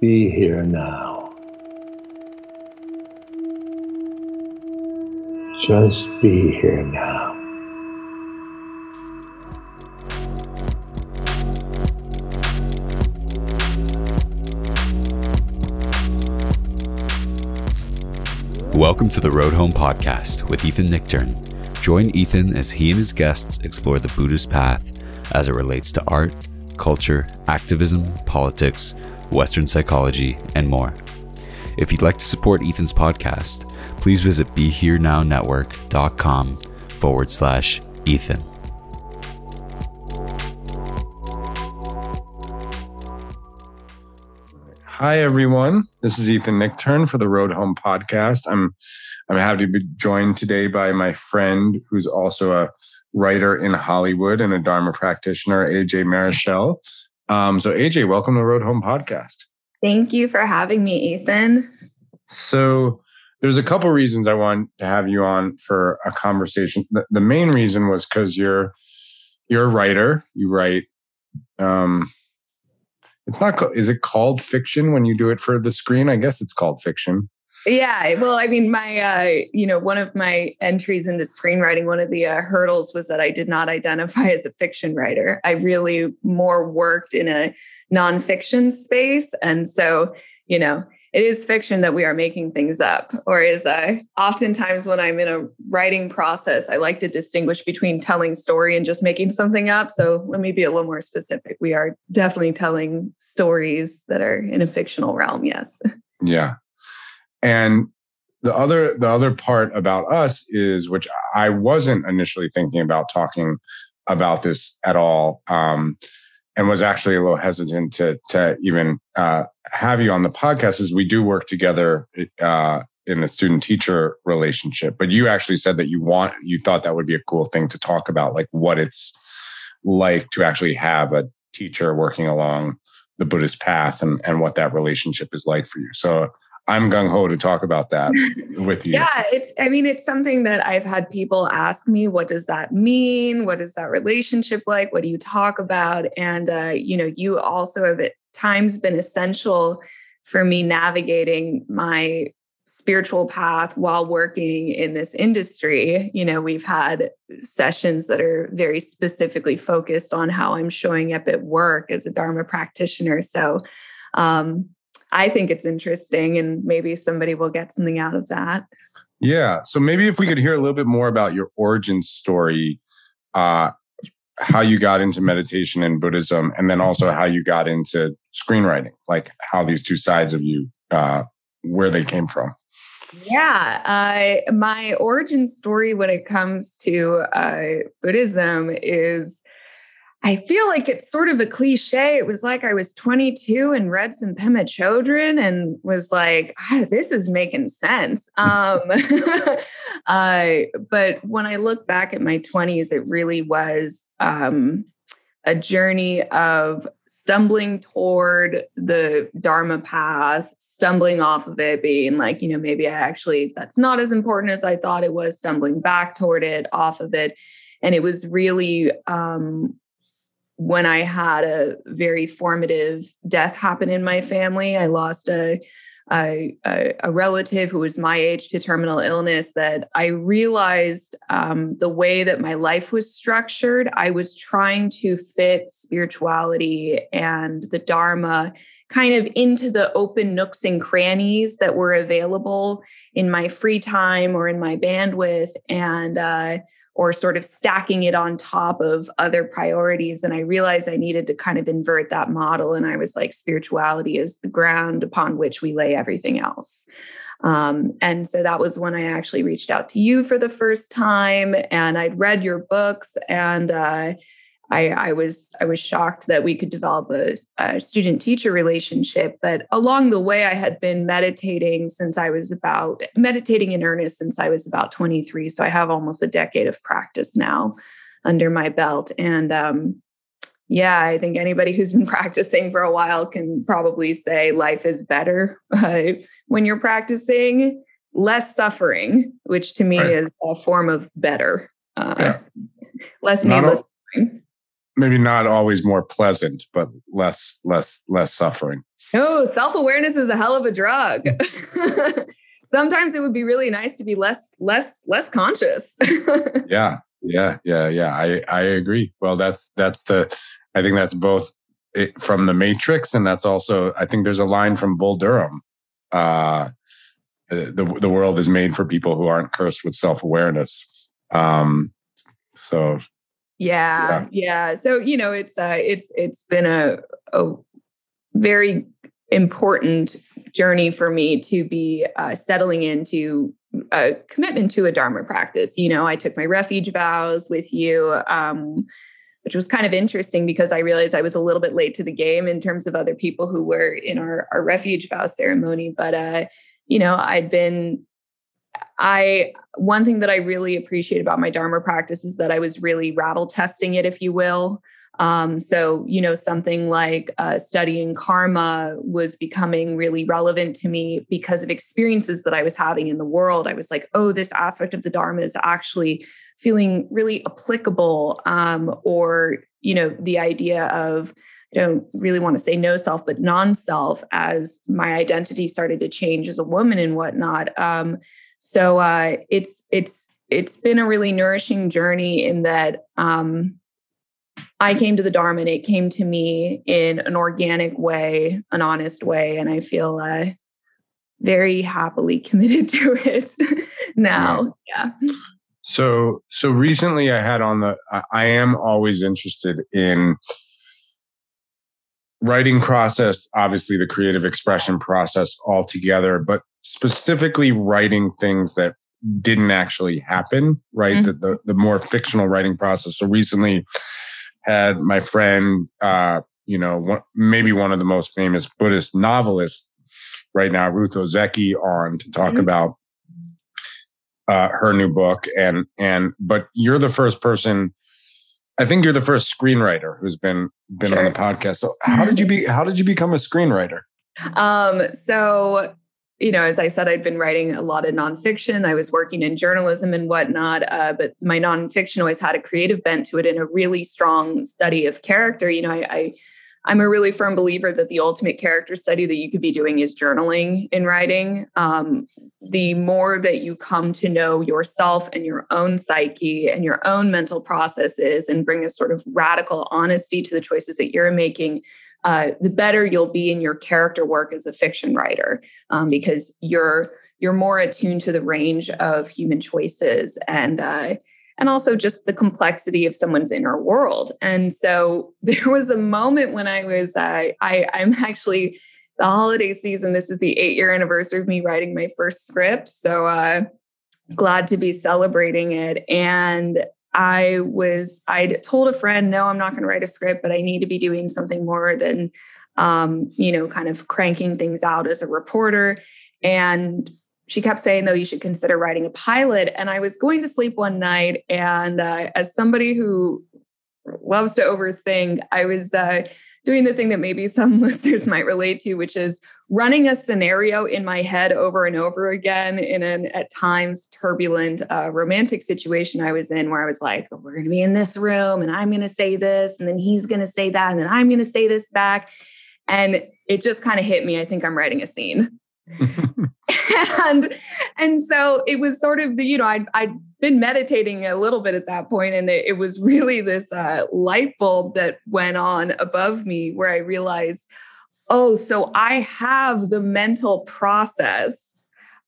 be here now. Just be here now. Welcome to the Road Home Podcast with Ethan Nichtern. Join Ethan as he and his guests explore the Buddhist path as it relates to art, culture, activism, politics, Western psychology, and more. If you'd like to support Ethan's podcast, please visit BeHereNowNetwork.com forward slash Ethan. Hi everyone. This is Ethan Nichtern for the Road Home podcast. I'm I'm happy to be joined today by my friend who's also a writer in Hollywood and a Dharma practitioner, AJ Marechal. Um, so AJ, welcome to the Road Home podcast. Thank you for having me, Ethan. So there's a couple reasons I want to have you on for a conversation. The, the main reason was because you're you're a writer. You write um, it's not. Is it called fiction when you do it for the screen? I guess it's called fiction. Yeah. Well, I mean, my, uh, you know, one of my entries into screenwriting, one of the uh, hurdles was that I did not identify as a fiction writer. I really more worked in a nonfiction space. And so, you know, it is fiction that we are making things up. Or is I oftentimes when I'm in a writing process, I like to distinguish between telling story and just making something up. So let me be a little more specific. We are definitely telling stories that are in a fictional realm. Yes. Yeah. And the other the other part about us is which I wasn't initially thinking about talking about this at all. Um, and was actually a little hesitant to to even uh, have you on the podcast is we do work together uh, in a student teacher relationship but you actually said that you want you thought that would be a cool thing to talk about like what it's like to actually have a teacher working along the buddhist path and and what that relationship is like for you so I'm gung ho to talk about that with you. Yeah, it's, I mean, it's something that I've had people ask me, what does that mean? What is that relationship like? What do you talk about? And, uh, you know, you also have at times been essential for me navigating my spiritual path while working in this industry. You know, we've had sessions that are very specifically focused on how I'm showing up at work as a Dharma practitioner. So, um, I think it's interesting and maybe somebody will get something out of that. Yeah. So maybe if we could hear a little bit more about your origin story, uh, how you got into meditation and Buddhism, and then also how you got into screenwriting, like how these two sides of you, uh, where they came from. Yeah, uh, my origin story when it comes to uh, Buddhism is I feel like it's sort of a cliche. It was like I was 22 and read some Pema Chodron and was like, ah, this is making sense. Um, uh, but when I look back at my 20s, it really was um, a journey of stumbling toward the Dharma path, stumbling off of it, being like, you know, maybe I actually, that's not as important as I thought it was, stumbling back toward it, off of it. And it was really um, when I had a very formative death happen in my family. I lost a, a, a relative who was my age to terminal illness that I realized um, the way that my life was structured, I was trying to fit spirituality and the Dharma kind of into the open nooks and crannies that were available in my free time or in my bandwidth. And uh, or sort of stacking it on top of other priorities. And I realized I needed to kind of invert that model. And I was like, spirituality is the ground upon which we lay everything else. Um, and so that was when I actually reached out to you for the first time. And I'd read your books and uh, I, I, was I was shocked that we could develop a, a student teacher relationship. But along the way, I had been meditating since I was about meditating in earnest since I was about 23. So I have almost a decade of practice now under my belt. And um, yeah, I think anybody who's been practicing for a while can probably say life is better uh, when you're practicing, less suffering, which to me right. is a form of better, uh, yeah. less needless. Maybe not always more pleasant, but less less less suffering. Oh, self awareness is a hell of a drug. Sometimes it would be really nice to be less less less conscious. yeah, yeah, yeah, yeah. I I agree. Well, that's that's the. I think that's both it, from the Matrix, and that's also. I think there's a line from Bull Durham. Uh, the the world is made for people who aren't cursed with self awareness. Um, so yeah, yeah, yeah, So you know, it's uh, it's it's been a a very important journey for me to be uh, settling into a commitment to a Dharma practice. You know, I took my refuge vows with you. Um, which was kind of interesting because I realized I was a little bit late to the game in terms of other people who were in our, our refuge vow ceremony. But uh, you know, I'd been I one thing that I really appreciate about my Dharma practice is that I was really rattle testing it, if you will. Um, so, you know, something like uh, studying karma was becoming really relevant to me because of experiences that I was having in the world. I was like, oh, this aspect of the Dharma is actually feeling really applicable. Um, or, you know, the idea of, I don't really want to say no self, but non self as my identity started to change as a woman and whatnot. Um, so uh, it's it's it's been a really nourishing journey in that um, I came to the Dharma and it came to me in an organic way, an honest way, and I feel uh, very happily committed to it now. Yeah. So so recently I had on the I am always interested in writing process, obviously the creative expression process altogether, but specifically writing things that didn't actually happen, right? Mm-hmm. The, the, the more fictional writing process. So recently had my friend, uh, you know, one, maybe one of the most famous Buddhist novelists right now, Ruth Ozeki, on to talk mm-hmm. about uh, her new book. And and but you're the first person I think you're the first screenwriter who's been been sure. on the podcast. So how did you be how did you become a screenwriter? Um, so you know, as I said, I'd been writing a lot of nonfiction. I was working in journalism and whatnot, uh, but my nonfiction always had a creative bent to it and a really strong study of character. You know, I, I I'm a really firm believer that the ultimate character study that you could be doing is journaling in writing. Um, the more that you come to know yourself and your own psyche and your own mental processes and bring a sort of radical honesty to the choices that you're making, uh, the better you'll be in your character work as a fiction writer um, because you're you're more attuned to the range of human choices and uh, and also just the complexity of someone's inner world. And so there was a moment when I was, uh, I, I'm actually the holiday season. This is the eight year anniversary of me writing my first script. So uh, glad to be celebrating it. And I was, I told a friend, no, I'm not going to write a script, but I need to be doing something more than, um, you know, kind of cranking things out as a reporter. And she kept saying though you should consider writing a pilot. And i was going to sleep one night and uh, as somebody who loves to overthink i was uh, doing the thing that maybe some listeners might relate to which is running a scenario in my head over and over again in an at times turbulent uh, romantic situation i was in where i was like we're going to be in this room and i'm going to say this and then he's going to say that and then i'm going to say this back. And it just kind of hit me i think i'm writing a scene and and so it was sort of the you know I'd, I'd been meditating a little bit at that point and it, it was really this uh, light bulb that went on above me where i realized oh so i have the mental process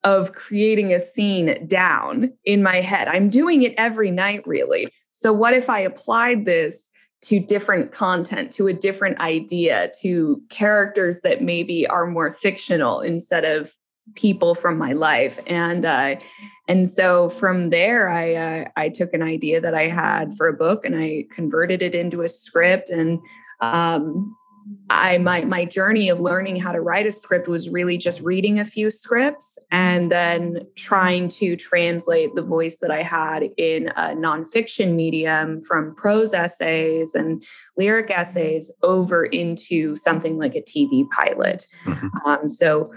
of creating a scene down in my head. I'm doing it every night really. So what if i applied this to different content, to a different idea, to characters that maybe are more fictional instead of people from my life. And uh, and so from there, I uh, I took an idea that I had for a book and I converted it into a script. And um, I my my journey of learning how to write a script was really just reading a few scripts and then trying to translate the voice that I had in a nonfiction medium from prose essays and lyric essays over into something like a TV pilot. Mm-hmm. Um, so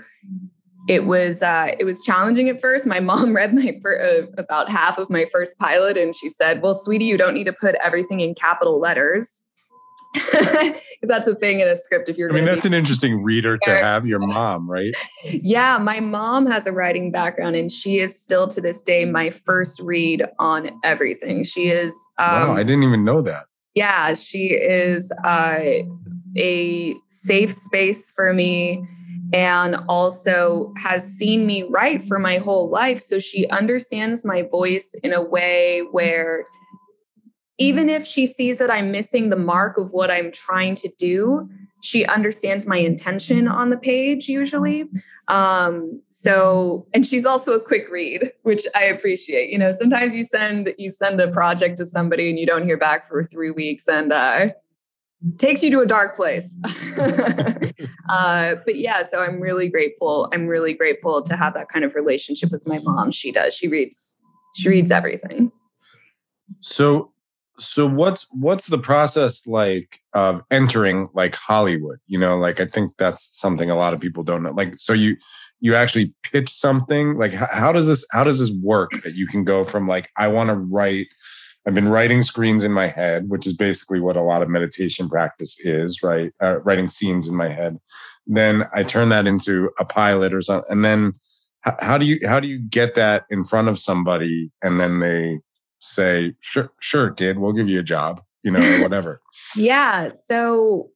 it was uh, it was challenging at first. My mom read my uh, about half of my first pilot, and she said, "Well, sweetie, you don't need to put everything in capital letters." That's a thing in a script. If you're, I mean, that's an interesting reader to have. Your mom, right? yeah. My mom has a writing background, and she is still to this day my first read on everything. She is. Um, wow, I didn't even know that. yeah, she is uh, a safe space for me and also has seen me write for my whole life. So she understands my voice in a way where even if she sees that I'm missing the mark of what I'm trying to do, she understands my intention on the page usually. Um, so, and she's also a quick read, which I appreciate. You know, sometimes you send you send a project to somebody and you don't hear back for three weeks, and uh, takes you to a dark place. uh, but yeah, so I'm really grateful. I'm really grateful to have that kind of relationship with my mom. She does. She reads. She reads everything. So, so what's what's the process like of entering like Hollywood? You know, like I think that's something a lot of people don't know. Like, so you you actually pitch something. Like, how, how does this how does this work? That you can go from like I want to write. I've been writing screens in my head, which is basically what a lot of meditation practice is, right? Uh, writing scenes in my head. Then I turn that into a pilot or something, and then how, how do you how do you get that in front of somebody, and then they say, "Sure, sure, kid, we'll give you a job," you know, whatever. Yeah. So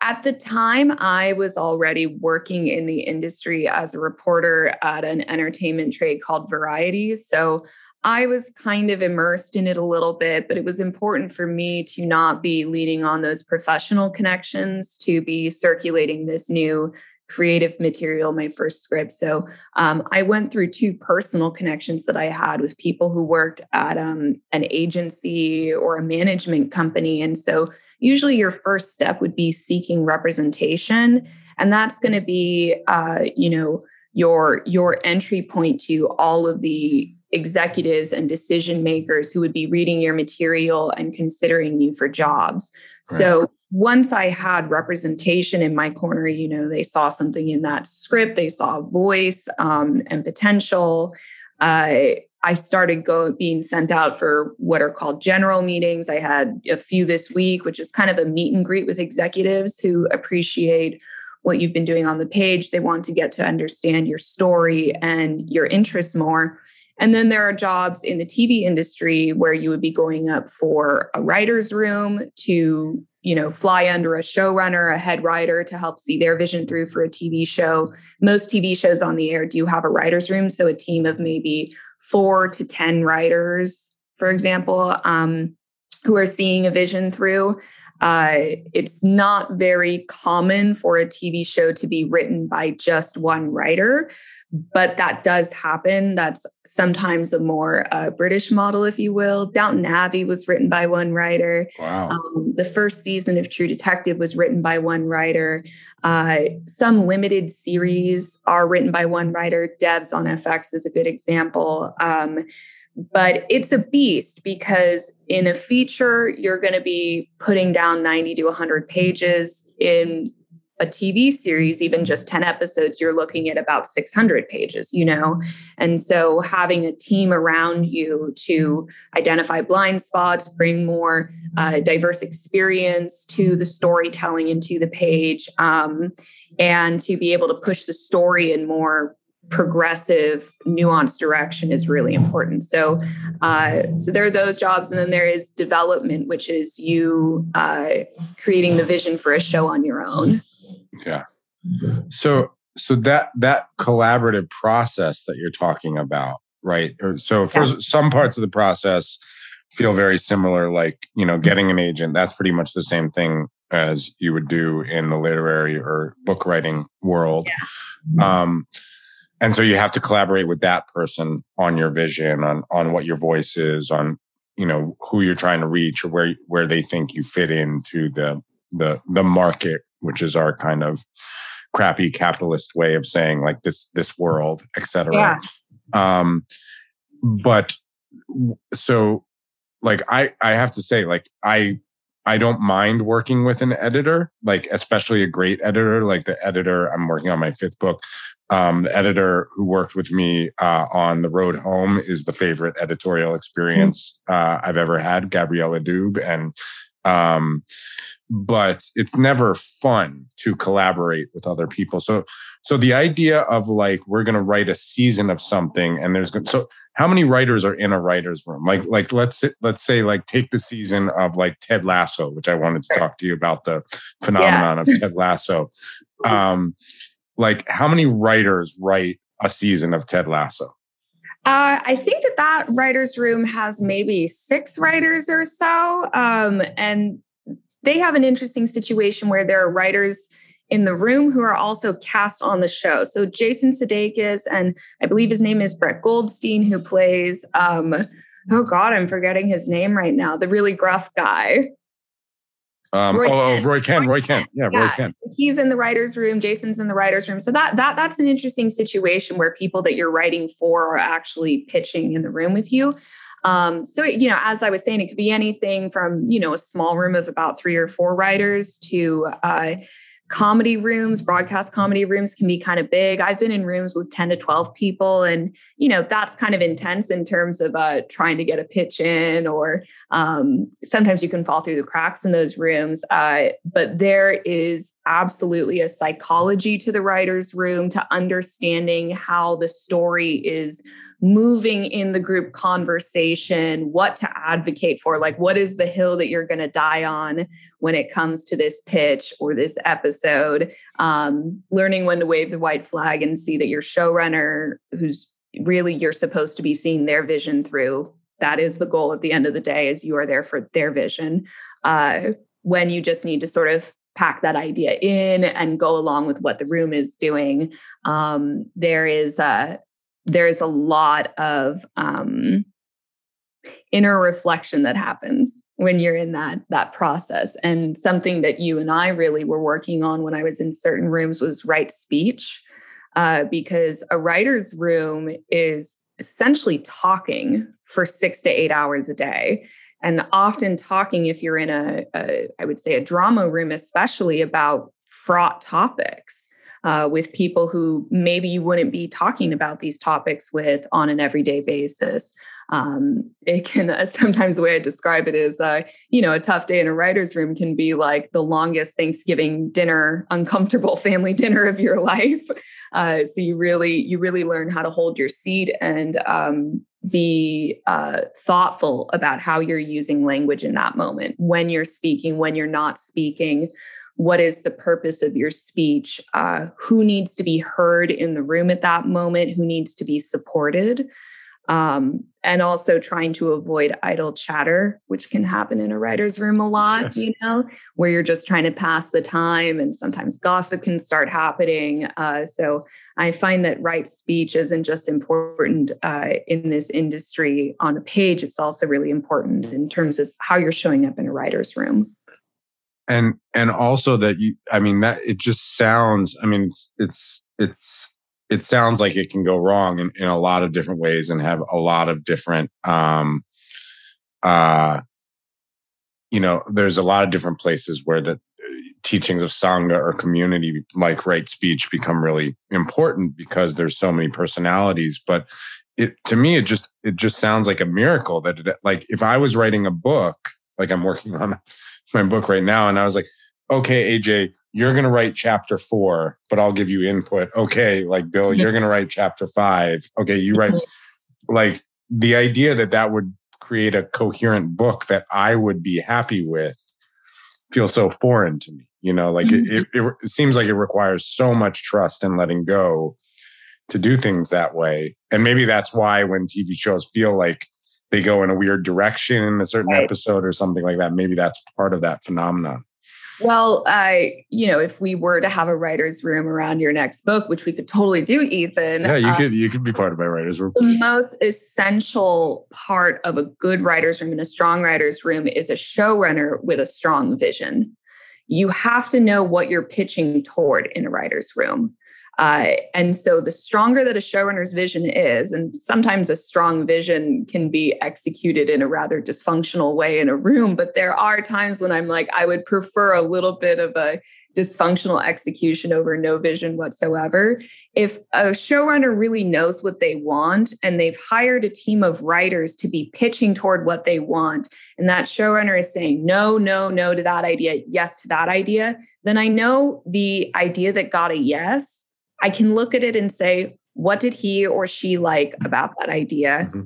at the time, I was already working in the industry as a reporter at an entertainment trade called Variety. So I was kind of immersed in it a little bit, but it was important for me to not be leaning on those professional connections to be circulating this new creative material, my first script. So um, I went through two personal connections that I had with people who worked at um, an agency or a management company. And so usually your first step would be seeking representation. And that's going to be, uh, you know, your your entry point to all of the executives and decision makers who would be reading your material and considering you for jobs. Right. So once I had representation in my corner, you know, they saw something in that script, they saw voice um, and potential. Uh, I started go being sent out for what are called general meetings. I had a few this week, which is kind of a meet and greet with executives who appreciate what you've been doing on the page. They want to get to understand your story and your interests more. And then there are jobs in the TV industry where you would be going up for a writer's room to, you know, fly under a showrunner, a head writer to help see their vision through for a TV show. Most TV shows on the air do have a writer's room. So a team of maybe four to 10 writers, for example, um, who are seeing a vision through. Uh, it's not very common for a TV show to be written by just one writer, but that does happen. That's sometimes a more uh, British model, if you will. Downton Abbey was written by one writer. Wow. Um, the first season of True Detective was written by one writer. Uh, some limited series are written by one writer. Devs on FX is a good example. Um, but it's a beast because in a feature, you're going to be putting down 90 to 100 pages. In a TV series, even just 10 episodes, you're looking at about 600 pages, you know? And so having a team around you to identify blind spots, bring more uh, diverse experience to the storytelling and to the page, um, and to be able to push the story in more progressive nuanced direction is really important so uh, so there are those jobs and then there is development which is you uh, creating the vision for a show on your own Yeah. Mm-hmm. So so that that collaborative process that you're talking about, right? Or so for Yeah. some parts of the process feel very similar, like you know, mm-hmm. getting an agent. That's pretty much the same thing as you would do in the literary or book writing world. Mm-hmm. Um, and so you have to collaborate with that person on your vision, on on what your voice is, on you know who you're trying to reach, or where where they think you fit into the the the market, which is our kind of crappy capitalist way of saying like this this world, etc. Yeah. Um, but so like I I have to say like I I don't mind working with an editor, like especially a great editor, like the editor I'm working on my fifth book. Um, the editor who worked with me uh, on the road home is the favorite editorial experience uh, I've ever had, Gabriella Dube, and um, but it's never fun to collaborate with other people. So, so the idea of like we're going to write a season of something, and there's so how many writers are in a writer's room? Like, like let's let's say like take the season of like Ted Lasso, which I wanted to talk to you about the phenomenon yeah. of Ted Lasso. Um, like how many writers write a season of Ted Lasso? Uh, I think that that writer's room has maybe six writers or so. Um, and they have an interesting situation where there are writers in the room who are also cast on the show. So Jason Sudeikis and I believe his name is Brett Goldstein, who plays um, oh god, I'm forgetting his name right now. The really gruff guy. Um, Roy oh, oh, Roy Kent, Roy Kent, yeah, yeah, Roy Kent. He's in the writers' room. Jason's in the writers' room. So that that that's an interesting situation where people that you're writing for are actually pitching in the room with you. Um, so, you know, as I was saying, it could be anything from, you know, a small room of about three or four writers to uh, comedy rooms, broadcast comedy rooms can be kind of big. I've been in rooms with 10 to 12 people, and, you know, that's kind of intense in terms of uh, trying to get a pitch in, or um, sometimes you can fall through the cracks in those rooms. Uh, but there is absolutely a psychology to the writer's room to understanding how the story is moving in the group conversation, what to advocate for, like what is the hill that you're going to die on when it comes to this pitch or this episode, um, learning when to wave the white flag and see that your showrunner, who's really you're supposed to be seeing their vision through. That is the goal at the end of the day, is you are there for their vision. Uh, when you just need to sort of pack that idea in and go along with what the room is doing. Um, there is a there's a lot of um, inner reflection that happens when you're in that that process. And something that you and i really were working on when i was in certain rooms was right speech uh, because a writer's room is essentially talking for six to eight hours a day. And often talking if you're in a, a I would say a drama room especially about fraught topics uh, with people who maybe you wouldn't be talking about these topics with on an everyday basis. Um, it can uh, sometimes the way I describe it is, uh, you know, a tough day in a writer's room can be like the longest Thanksgiving dinner, uncomfortable family dinner of your life. Uh, so you really, you really learn how to hold your seat and um, be uh, thoughtful about how you're using language in that moment when you're speaking, when you're not speaking what is the purpose of your speech? Uh, who needs to be heard in the room at that moment? Who needs to be supported? Um, and also trying to avoid idle chatter which can happen in a writer's room a lot yes. you know where you're just trying to pass the time and sometimes gossip can start happening. Uh, so i find that right speech isn't just important uh, in this industry on the page. It's also really important in terms of how you're showing up in a writer's room and and also that you i mean that it just sounds i mean it's it's it's it sounds like it can go wrong in, in a lot of different ways and have a lot of different um uh you know there's a lot of different places where the uh, teachings of sangha or community like right speech become really important because there's so many personalities but it to me it just it just sounds like a miracle that it, like if i was writing a book like i'm working on my book right now. And I was like, okay, AJ, you're going to write chapter four, but I'll give you input. Okay. Like, Bill, you're going to write chapter five. Okay. You write, like, the idea that that would create a coherent book that I would be happy with feels so foreign to me. You know, like mm-hmm. it, it, it seems like it requires so much trust and letting go to do things that way. And maybe that's why when TV shows feel like they go in a weird direction in a certain right. episode or something like that. Maybe that's part of that phenomenon. Well, I, you know, if we were to have a writer's room around your next book, which we could totally do, Ethan. Yeah, you uh, could you could be part of my writer's room. The most essential part of a good writer's room and a strong writer's room is a showrunner with a strong vision. You have to know what you're pitching toward in a writer's room. Uh, and so the stronger that a showrunner's vision is, and sometimes a strong vision can be executed in a rather dysfunctional way in a room, but there are times when I'm like, I would prefer a little bit of a dysfunctional execution over no vision whatsoever. If a showrunner really knows what they want and they've hired a team of writers to be pitching toward what they want, and that showrunner is saying no, no, no to that idea, yes to that idea, then I know the idea that got a yes, I can look at it and say, what did he or she like about that idea? Mm-hmm.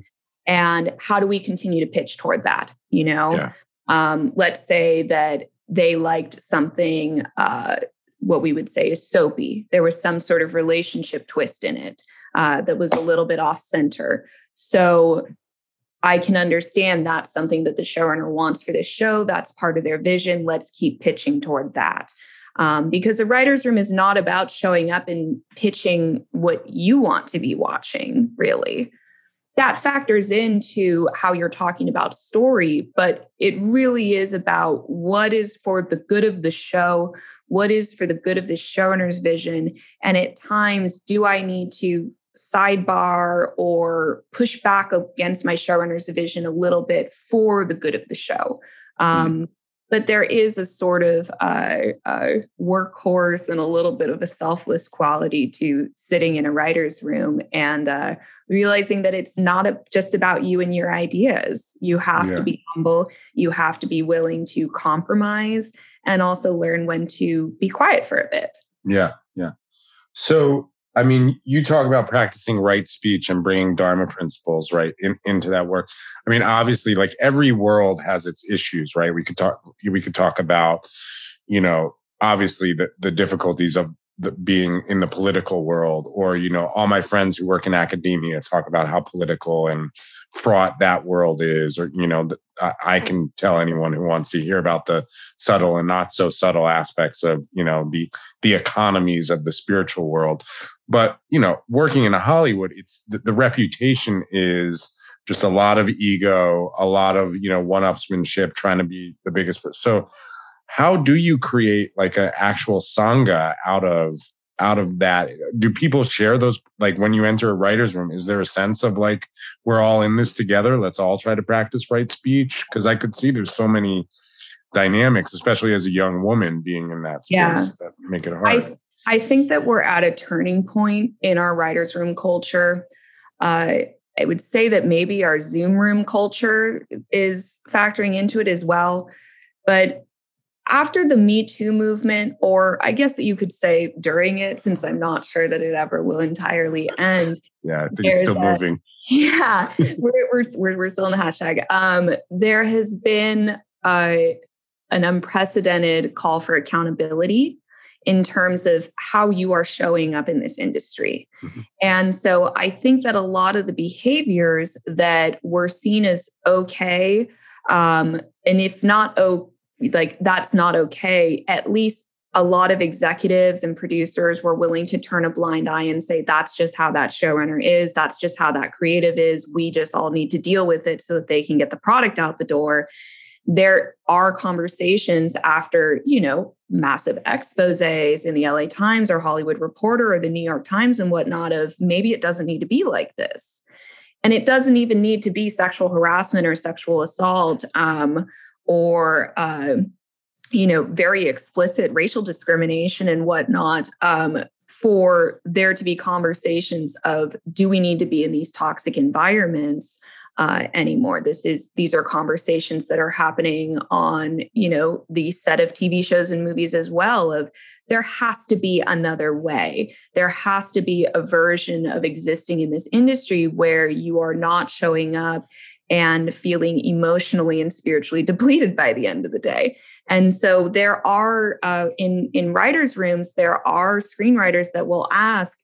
And how do we continue to pitch toward that? You know, yeah. um, let's say that they liked something, uh, what we would say is soapy. There was some sort of relationship twist in it uh, that was a little bit off center. So I can understand that's something that the showrunner wants for this show. That's part of their vision. Let's keep pitching toward that. Um, because the writer's room is not about showing up and pitching what you want to be watching, really that factors into how you're talking about story, but it really is about what is for the good of the show, what is for the good of the showrunner's vision. And at times, do I need to sidebar or push back against my showrunner's vision a little bit for the good of the show? Mm-hmm. But there is a sort of uh, uh, workhorse and a little bit of a selfless quality to sitting in a writer's room and uh, realizing that it's not a, just about you and your ideas. You have yeah. to be humble, you have to be willing to compromise, and also learn when to be quiet for a bit. Yeah, yeah. So I mean, you talk about practicing right speech and bringing Dharma principles right in, into that work. I mean, obviously, like every world has its issues, right? We could talk. We could talk about, you know, obviously the the difficulties of the, being in the political world, or you know, all my friends who work in academia talk about how political and fraught that world is, or you know, I can tell anyone who wants to hear about the subtle and not so subtle aspects of you know the the economies of the spiritual world. But you know, working in Hollywood, it's the, the reputation is just a lot of ego, a lot of you know one-upsmanship, trying to be the biggest. person. So, how do you create like an actual sangha out of out of that? Do people share those like when you enter a writer's room is there a sense of like we're all in this together let's all try to practice right speech? Because i could see there's so many dynamics especially as a young woman being in that space yeah. that make it hard. I, I think that we're at a turning point in our writer's room culture. Uh, i would say that maybe our zoom room culture is factoring into it as well but after the Me Too movement, or I guess that you could say during it, since I'm not sure that it ever will entirely end. Yeah, I think it's still a, moving. Yeah, we're, we're, we're, we're still in the hashtag. Um, there has been a, an unprecedented call for accountability in terms of how you are showing up in this industry. Mm-hmm. And so I think that a lot of the behaviors that were seen as okay, um, and if not okay, like that's not okay. At least a lot of executives and producers were willing to turn a blind eye and say that's just how that showrunner is. That's just how that creative is. We just all need to deal with it so that they can get the product out the door. There are conversations after you know massive exposes in the la times or hollywood reporter or the new york times and whatnot of maybe it doesn't need to be like this. And it doesn't even need to be sexual harassment or sexual assault um, or uh, you know very explicit racial discrimination and whatnot um, for there to be conversations of do we need to be in these toxic environments uh, anymore? This is these are conversations that are happening on you know the set of tv shows and movies as well of there has to be another way. There has to be a version of existing in this industry where you are not showing up and feeling emotionally and spiritually depleted by the end of the day. And so there are uh, in in writers' rooms there are screenwriters that will ask,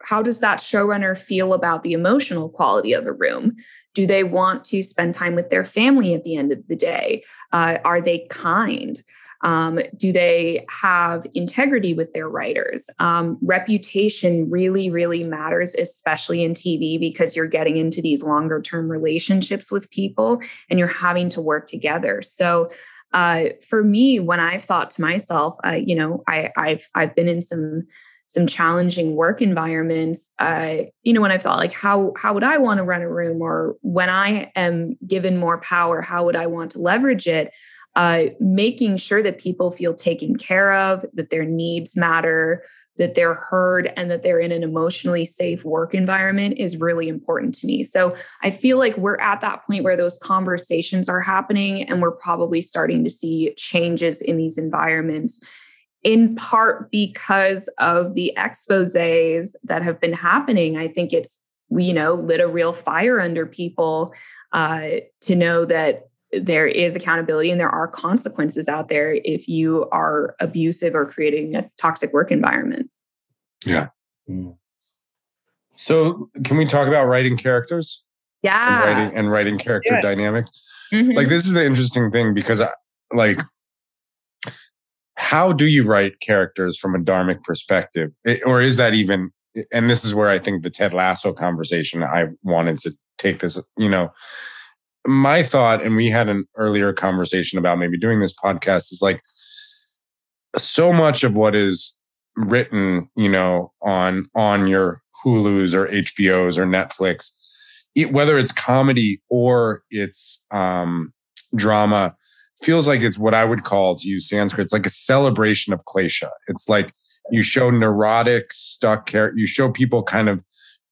how does that showrunner feel about the emotional quality of a room? Do they want to spend time with their family at the end of the day? Uh, are they kind? Um, do they have integrity with their writers? Um, reputation really, really matters, especially in TV, because you're getting into these longer term relationships with people and you're having to work together. So, uh, for me, when I've thought to myself, uh, you know, I, I've I've been in some some challenging work environments uh, you know when i thought like how how would i want to run a room or when i am given more power how would i want to leverage it uh, making sure that people feel taken care of, that their needs matter, that they're heard, and that they're in an emotionally safe work environment is really important to me. So I feel like we're at that point where those conversations are happening, and we're probably starting to see changes in these environments. In part because of the exposes that have been happening. I think it's, you know, lit a real fire under people uh, to know that there is accountability and there are consequences out there if you are abusive or creating a toxic work environment. Yeah. Mm. So, can we talk about writing characters? Yeah. And writing, and writing character dynamics. Mm-hmm. Like, this is the interesting thing because, I, like, how do you write characters from a dharmic perspective? Or is that even, and this is where I think the Ted Lasso conversation, I wanted to take this, you know, my thought, and we had an earlier conversation about maybe doing this podcast, is like so much of what is written, you know, on on your Hulu's or HBO's or Netflix, it, whether it's comedy or it's um, drama, feels like it's what I would call, to use Sanskrit, it's like a celebration of klesha. It's like you show neurotic, stuck character, you show people kind of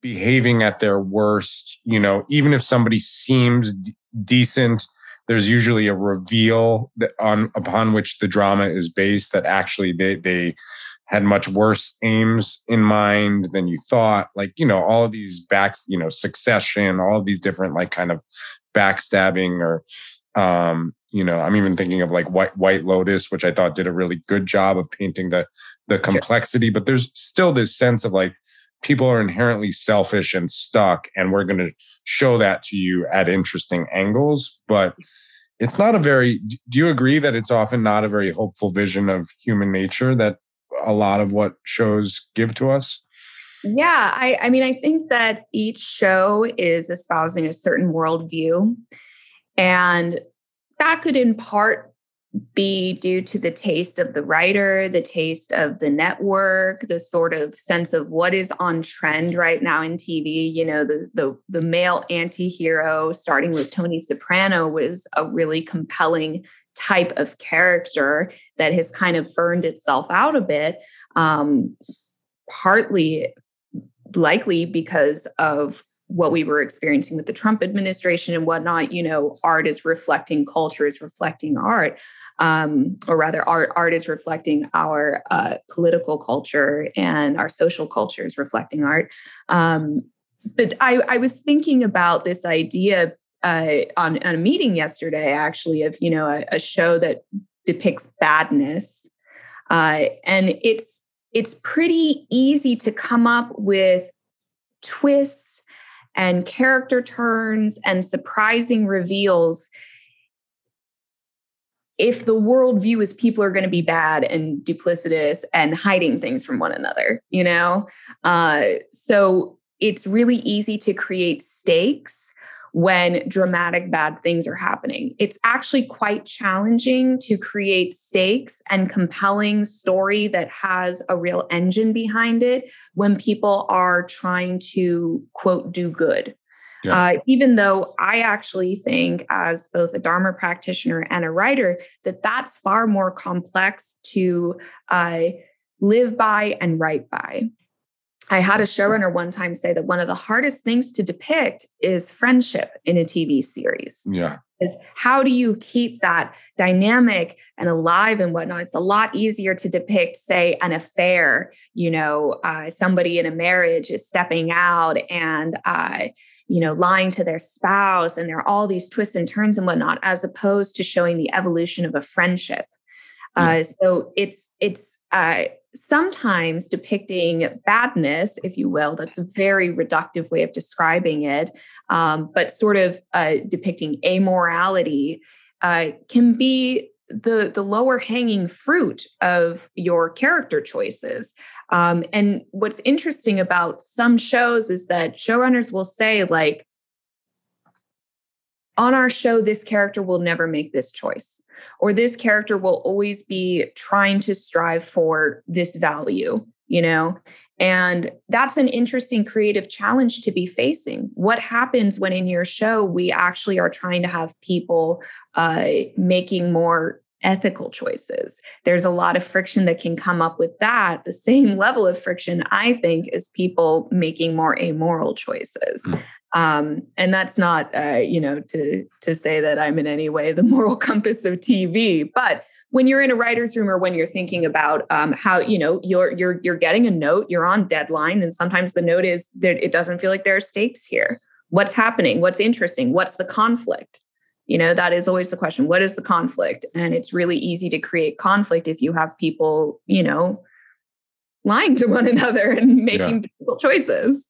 behaving at their worst, you know, even if somebody seems decent, there's usually a reveal that on upon which the drama is based that actually they they had much worse aims in mind than you thought. Like, you know, all of these backs, you know, succession, all of these different like kind of backstabbing or um, you know, I'm even thinking of like White White Lotus, which I thought did a really good job of painting the the complexity, but there's still this sense of like people are inherently selfish and stuck and we're going to show that to you at interesting angles but it's not a very do you agree that it's often not a very hopeful vision of human nature that a lot of what shows give to us? Yeah i, I mean i think that each show is espousing a certain worldview and that could in part be due to the taste of the writer, the taste of the network, the sort of sense of what is on trend right now in TV. You know, the the, the male anti-hero, starting with Tony Soprano, was a really compelling type of character that has kind of burned itself out a bit. Um, partly likely because of what we were experiencing with the Trump administration and whatnot, you know, art is reflecting culture, is reflecting art, um, or rather, art art is reflecting our uh, political culture and our social culture is reflecting art. Um, but I, I was thinking about this idea uh, on, on, a meeting yesterday, actually, of you know a, a show that depicts badness, uh, and it's it's pretty easy to come up with twists and character turns and surprising reveals if the worldview is people are going to be bad and duplicitous and hiding things from one another, you know? Uh, so it's really easy to create stakes when dramatic bad things are happening. It's actually quite challenging to create stakes and compelling story that has a real engine behind it when people are trying to quote do good. Yeah. Uh, even though I actually think, as both a Dharma practitioner and a writer, that that's far more complex to uh, live by and write by. I had a showrunner one time say that one of the hardest things to depict is friendship in a TV series. Yeah. Is how do you keep that dynamic and alive and whatnot? It's a lot easier to depict, say, an affair. You know, uh, somebody in a marriage is stepping out and, uh, you know, lying to their spouse, and there are all these twists and turns and whatnot, as opposed to showing the evolution of a friendship. Uh, so it's it's uh, sometimes depicting badness, if you will. That's a very reductive way of describing it, um, but sort of uh, depicting amorality uh, can be the the lower hanging fruit of your character choices. Um, and what's interesting about some shows is that showrunners will say like on our show, this character will never make this choice, or this character will always be trying to strive for this value, you know? And that's an interesting creative challenge to be facing. What happens when in your show we actually are trying to have people uh, making more ethical choices? There's a lot of friction that can come up with that. The same level of friction, I think, is people making more amoral choices. Mm. Um, and that's not, uh, you know, to to say that I'm in any way the moral compass of TV, but when you're in a writer's room or when you're thinking about um, how you know you're you're you're getting a note you're on deadline and sometimes the note is that it doesn't feel like there are stakes here what's happening what's interesting what's the conflict you know that is always the question what is the conflict? And it's really easy to create conflict if you have people you know lying to one another and making yeah. difficult choices.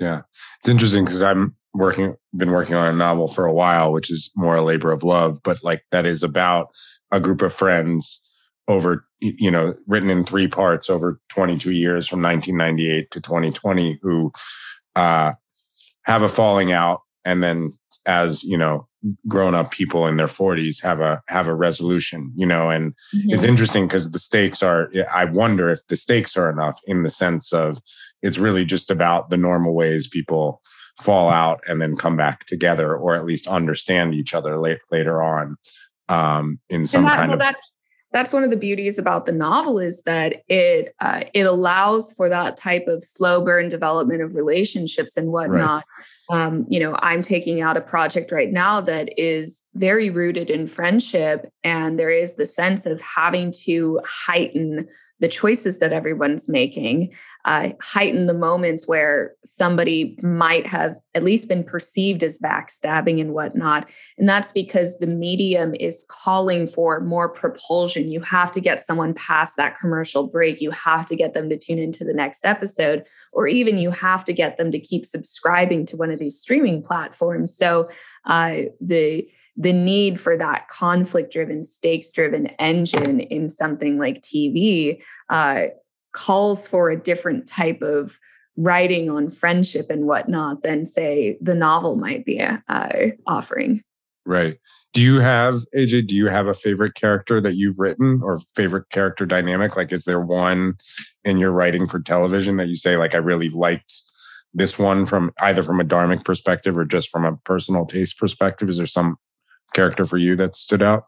Yeah. It's interesting because i'm working been working on a novel for a while which is more a labor of love but like that is about a group of friends over you know written in three parts over 22 years from 1998 to 2020 who uh have a falling out and then as you know grown up people in their 40s have a have a resolution you know and mm-hmm. it's interesting because the stakes are i wonder if the stakes are enough in the sense of it's really just about the normal ways people fall out and then come back together or at least understand each other late, later on um, in some that, kind well, of that's that's one of the beauties about the novel is that it uh, it allows for that type of slow burn development of relationships and whatnot. Right. Um, you know, I'm taking out a project right now that is very rooted in friendship, and there is the sense of having to heighten the choices that everyone's making uh, heighten the moments where somebody might have at least been perceived as backstabbing and whatnot. And that's because the medium is calling for more propulsion. You have to get someone past that commercial break. You have to get them to tune into the next episode, or even you have to get them to keep subscribing to one of these streaming platforms. So uh, the the need for that conflict driven, stakes driven engine in something like TV uh, calls for a different type of writing on friendship and whatnot than, say, the novel might be uh, offering. Right. Do you have, AJ, do you have a favorite character that you've written or favorite character dynamic? Like, is there one in your writing for television that you say, like, I really liked this one from either from a dharmic perspective or just from a personal taste perspective? Is there some character for you that stood out?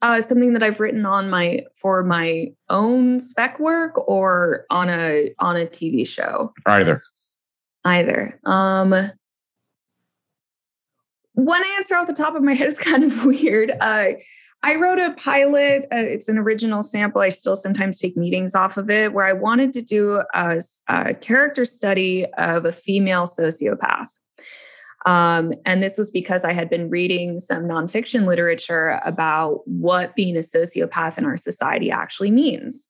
Uh, something that I've written on my for my own spec work or on a on a TV show. Either. Either. Um, one answer off the top of my head is kind of weird. Uh, I wrote a pilot. Uh, it's an original sample. I still sometimes take meetings off of it, where I wanted to do a, a character study of a female sociopath. Um, and this was because I had been reading some nonfiction literature about what being a sociopath in our society actually means.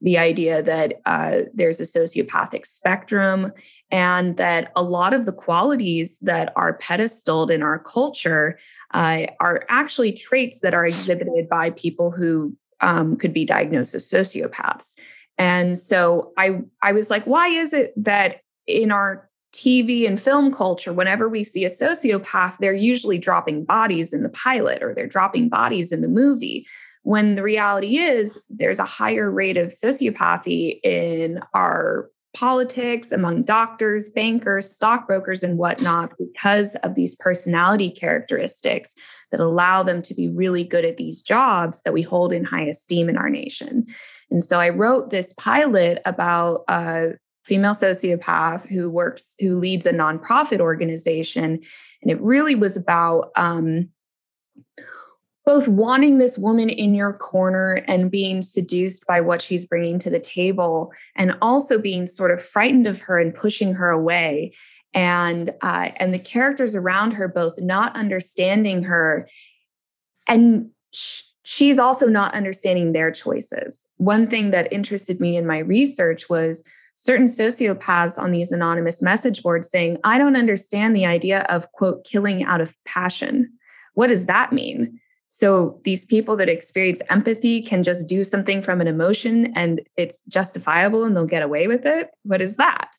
The idea that uh, there's a sociopathic spectrum, and that a lot of the qualities that are pedestaled in our culture uh, are actually traits that are exhibited by people who um, could be diagnosed as sociopaths. And so I, I was like, why is it that in our TV and film culture, whenever we see a sociopath, they're usually dropping bodies in the pilot or they're dropping bodies in the movie. When the reality is, there's a higher rate of sociopathy in our politics, among doctors, bankers, stockbrokers, and whatnot, because of these personality characteristics that allow them to be really good at these jobs that we hold in high esteem in our nation. And so I wrote this pilot about uh, female sociopath who works, who leads a nonprofit organization. And it really was about um, both wanting this woman in your corner and being seduced by what she's bringing to the table, and also being sort of frightened of her and pushing her away. And uh, and the characters around her both not understanding her, and sh- she's also not understanding their choices. One thing that interested me in my research was certain sociopaths on these anonymous message boards saying, I don't understand the idea of, quote, killing out of passion. What does that mean? So these people that experience empathy can just do something from an emotion and it's justifiable and they'll get away with it. What is that?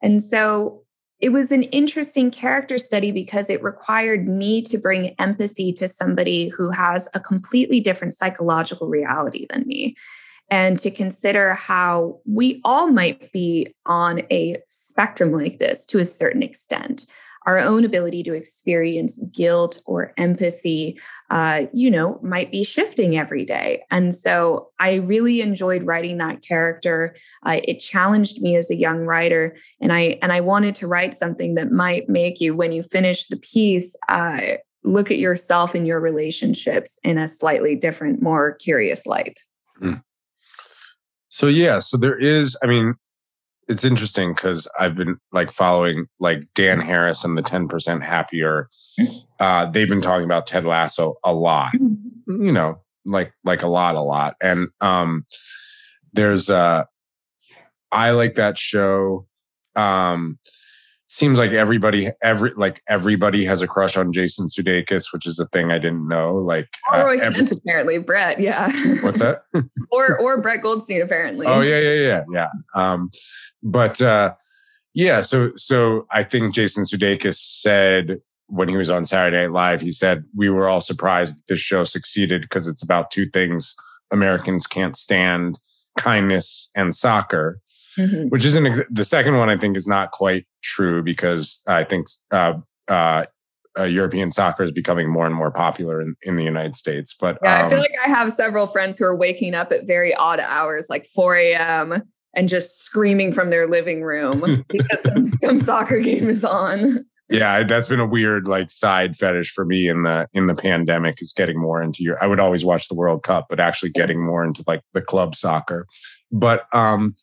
And so it was an interesting character study because it required me to bring empathy to somebody who has a completely different psychological reality than me and to consider how we all might be on a spectrum like this to a certain extent our own ability to experience guilt or empathy, uh, you know, might be shifting every day. And so I really enjoyed writing that character. Uh, it challenged me as a young writer, and I and I wanted to write something that might make you, when you finish the piece, uh, look at yourself and your relationships in a slightly different, more curious light. Mm. So yeah, so there is. I mean, it's interesting because I've been like following like Dan Harris and the 10% happier. Uh, they've been talking about Ted Lasso a lot, mm-hmm. you know, like like a lot, a lot. And um there's uh I like that show. Um seems like everybody every like everybody has a crush on Jason Sudeikis, which is a thing I didn't know. Like uh, every- apparently Brett, yeah. What's that? or or Brett Goldstein, apparently. Oh yeah, yeah, yeah, yeah. Um, but uh, yeah, so so I think Jason Sudeikis said when he was on Saturday Night Live, he said we were all surprised that this show succeeded because it's about two things Americans can't stand: kindness and soccer mm-hmm. which isn't ex- the second one. I think is not quite true because I think uh, uh, uh, European soccer is becoming more and more popular in, in the United States. But yeah, um, I feel um, like I have several friends who are waking up at very odd hours, like 4 a.m. and just screaming from their living room because some, some soccer game is on. Yeah, that's been a weird like side fetish for me in the in the pandemic is getting more into your I would always watch the World Cup, but actually getting more into like the club soccer. But um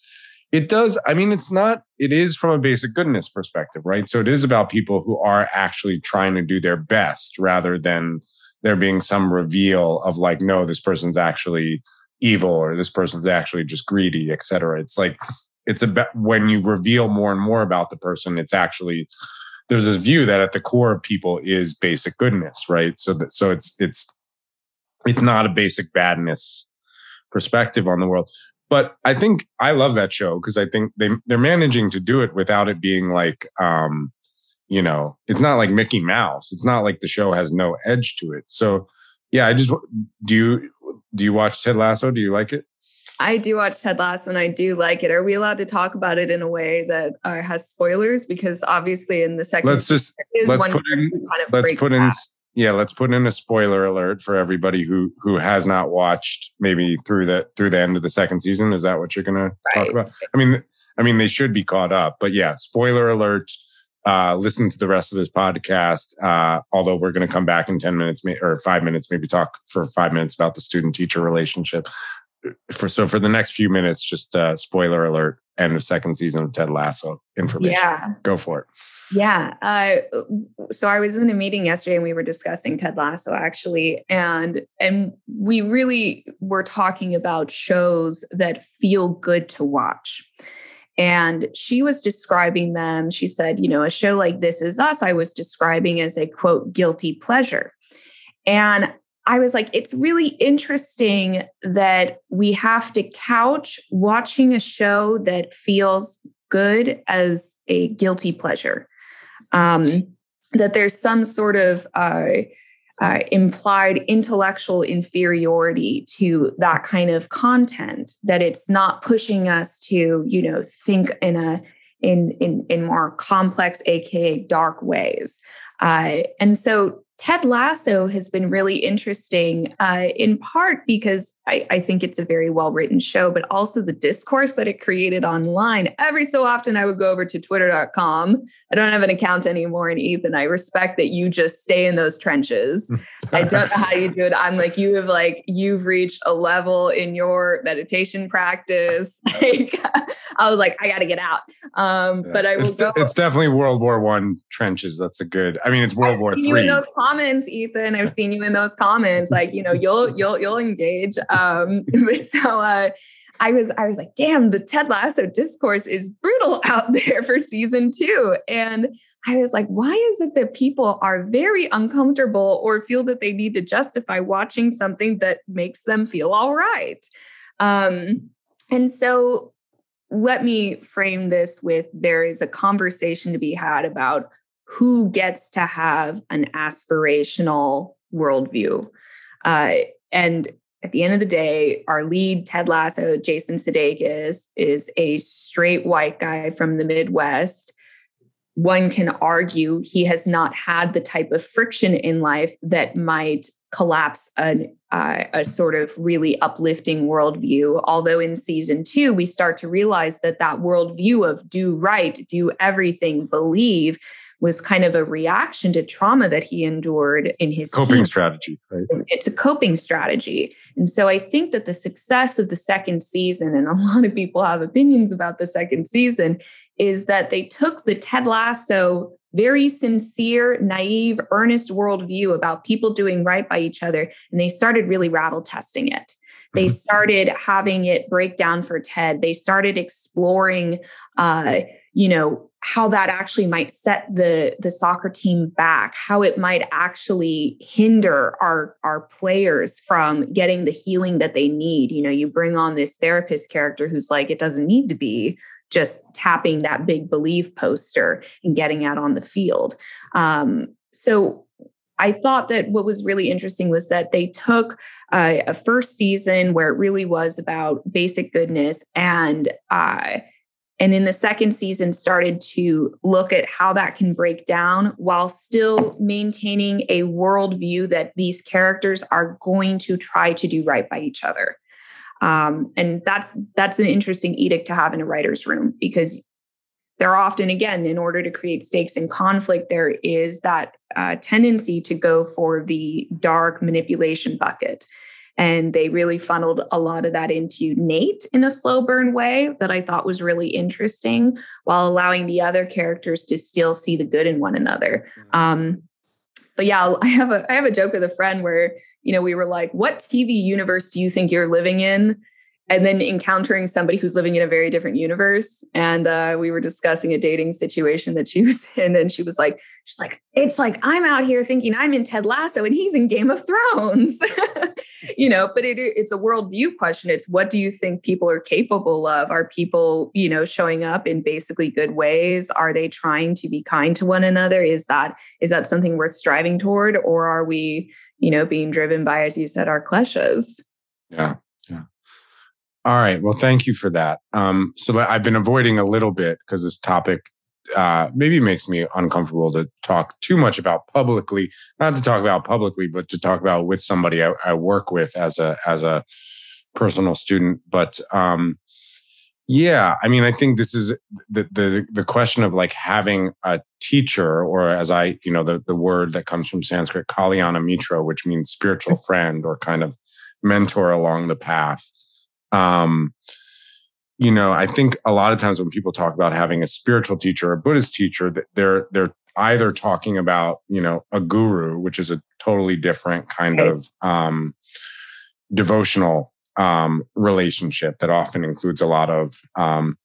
it does. I mean, it's not, it is from a basic goodness perspective, right? So it is about people who are actually trying to do their best rather than there being some reveal of like, no, this person's actually evil or this person's actually just greedy, et cetera. It's like, it's about when you reveal more and more about the person, it's actually, there's this view that at the core of people is basic goodness, right? So that, so it's, it's, it's not a basic badness perspective on the world but I think I love that show because I think they they're managing to do it without it being like um, you know, it's not like Mickey Mouse. It's not like the show has no edge to it. So yeah, I just do you do you watch Ted Lasso? Do you like it? I do watch Ted Lasso and I do like it. Are we allowed to talk about it in a way that uh, has spoilers? Because obviously, in the second, let's just let's put in kind of let's put in yeah let's put in a spoiler alert for everybody who who has not watched maybe through the through the end of the second season. Is that what you're gonna right. talk about? I mean i mean they should be caught up but yeah spoiler alert uh listen to the rest of this podcast uh although we're gonna come back in 10 minutes or five minutes maybe talk for five minutes about the student teacher relationship for so for the next few minutes just uh spoiler alert end of second season of ted lasso information yeah go for it yeah. Uh, so I was in a meeting yesterday and we were discussing Ted Lasso actually, and and we really were talking about shows that feel good to watch. And she was describing them. She said, you know, a show like This Is Us, I was describing as a quote, guilty pleasure. And I was like, it's really interesting that we have to couch watching a show that feels good as a guilty pleasure. Um, that there's some sort of uh, uh, implied intellectual inferiority to that kind of content that it's not pushing us to you know think in a in in in more complex aka dark ways. Uh, and so Ted Lasso has been really interesting, uh, in part because I, I, think it's a very well written show, but also the discourse that it created online. Every so often, I would go over to twitter.com. I don't have an account anymore. And Ethan, I respect that you just stay in those trenches. I don't know how you do it. I'm like, you have like, you've reached a level in your meditation practice. Like, I was like, I got to get out. Um, yeah. But I will it's, go. It's definitely World War One trenches. That's a good, I mean, it's World I've War Three comments, Ethan. I've seen you in those comments. Like, you know, you'll you'll you'll engage. Um, so uh I was I was like, damn, the Ted Lasso discourse is brutal out there for season two. And I was like, why is it that people are very uncomfortable or feel that they need to justify watching something that makes them feel all right? Um, and so let me frame this with there is a conversation to be had about who gets to have an aspirational worldview. Uh, and at the end of the day, our lead, Ted Lasso, Jason Sudeikis, is a straight white guy from the Midwest. One can argue he has not had the type of friction in life that might collapse an, uh, a sort of really uplifting worldview. Although in season two, we start to realize that that worldview of do right, do everything, believe was kind of a reaction to trauma that he endured in his coping teen. strategy. Right? It's a coping strategy. And so I think that the success of the second season, and a lot of people have opinions about the second season, is that they took the Ted Lasso very sincere, naive, earnest worldview about people doing right by each other, and they started really rattle testing it. They mm-hmm. started having it break down for Ted. They started exploring, uh, you know, how that actually might set the the soccer team back how it might actually hinder our our players from getting the healing that they need. You know you bring on this therapist character who's like it doesn't need to be just tapping that big believe poster and getting out on the field. Um, so I thought that what was really interesting was that they took uh, a first season where it really was about basic goodness and uh, and in the second season started to look at how that can break down while still maintaining a worldview that these characters are going to try to do right by each other. Um, and that's that's an interesting edict to have in a writer's room because there are often again in order to create stakes and conflict there is that uh, tendency to go for the dark manipulation bucket and they really funneled a lot of that into Nate in a slow burn way that I thought was really interesting, while allowing the other characters to still see the good in one another. Mm-hmm. Um, but yeah, I have a I have a joke with a friend where you know we were like, "What TV universe do you think you're living in?" And then encountering somebody who's living in a very different universe. And uh, we were discussing a dating situation that she was in and she was like she's like it's like i'm out here thinking i'm in ted lasso and he's in game of thrones. You know but it, it's a worldview question. It's what do you think people are capable of? Are people you know showing up in basically good ways? Are they trying to be kind to one another? Is that is that something worth striving toward? Or are we you know being driven by as you said our kleshas yeah all right. Well, thank you for that. Um, so I've been avoiding a little bit because this topic uh, maybe makes me uncomfortable to talk too much about publicly. Not to talk about publicly, but to talk about with somebody I, I work with as a as a personal student. But um, yeah, I mean, I think this is the the the question of like having a teacher, or as I, you know, the the word that comes from Sanskrit, Kalyana Mitra, which means spiritual friend or kind of mentor along the path um, you know, I think a lot of times when people talk about having a spiritual teacher or a Buddhist teacher, they're they're either talking about you know a guru, which is a totally different kind of um, devotional um, relationship that often includes a lot of um,